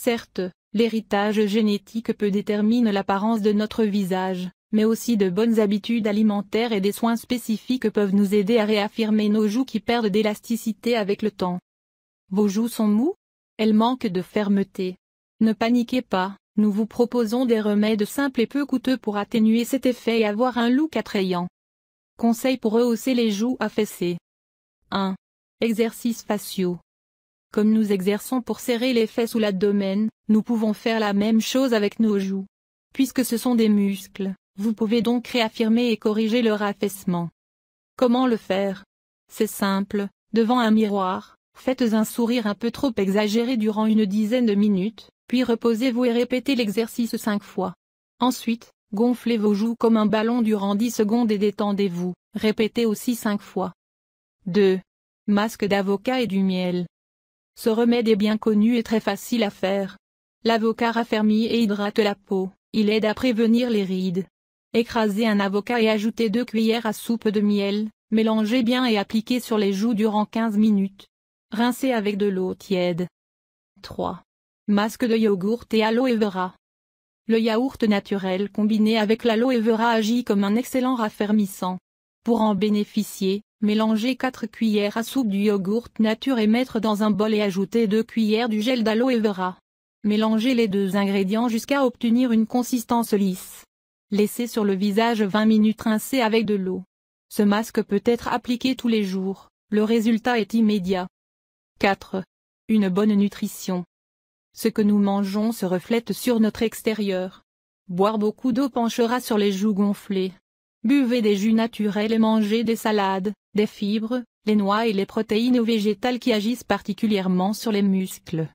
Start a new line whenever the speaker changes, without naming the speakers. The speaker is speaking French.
Certes, l'héritage génétique peut déterminer l'apparence de notre visage, mais aussi de bonnes habitudes alimentaires et des soins spécifiques peuvent nous aider à réaffirmer nos joues qui perdent d'élasticité avec le temps. Vos joues sont mous Elles manquent de fermeté. Ne paniquez pas, nous vous proposons des remèdes simples et peu coûteux pour atténuer cet effet et avoir un look attrayant. Conseil pour rehausser les joues affaissées. 1. Exercices faciaux. Comme nous exerçons pour serrer les fesses ou l'abdomen, nous pouvons faire la même chose avec nos joues. Puisque ce sont des muscles, vous pouvez donc réaffirmer et corriger leur affaissement. Comment le faire? C'est simple, devant un miroir, faites un sourire un peu trop exagéré durant une dizaine de minutes, puis reposez-vous et répétez l'exercice cinq fois. Ensuite, gonflez vos joues comme un ballon durant 10 secondes et détendez-vous, répétez aussi cinq fois. 2. Masque d'avocat et du miel. Ce remède est bien connu et très facile à faire. L'avocat raffermit et hydrate la peau, il aide à prévenir les rides. Écrasez un avocat et ajoutez deux cuillères à soupe de miel, mélangez bien et appliquez sur les joues durant 15 minutes. Rincez avec de l'eau tiède. 3. Masque de yogourt et aloe vera. Le yaourt naturel combiné avec l'aloe vera agit comme un excellent raffermissant. Pour en bénéficier, mélangez 4 cuillères à soupe du yogourt nature et mettre dans un bol et ajouter 2 cuillères du gel d'aloe vera. Mélangez les deux ingrédients jusqu'à obtenir une consistance lisse. Laissez sur le visage 20 minutes rincé avec de l'eau. Ce masque peut être appliqué tous les jours, le résultat est immédiat. 4. Une bonne nutrition. Ce que nous mangeons se reflète sur notre extérieur. Boire beaucoup d'eau penchera sur les joues gonflées. Buvez des jus naturels et mangez des salades, des fibres, les noix et les protéines végétales qui agissent particulièrement sur les muscles.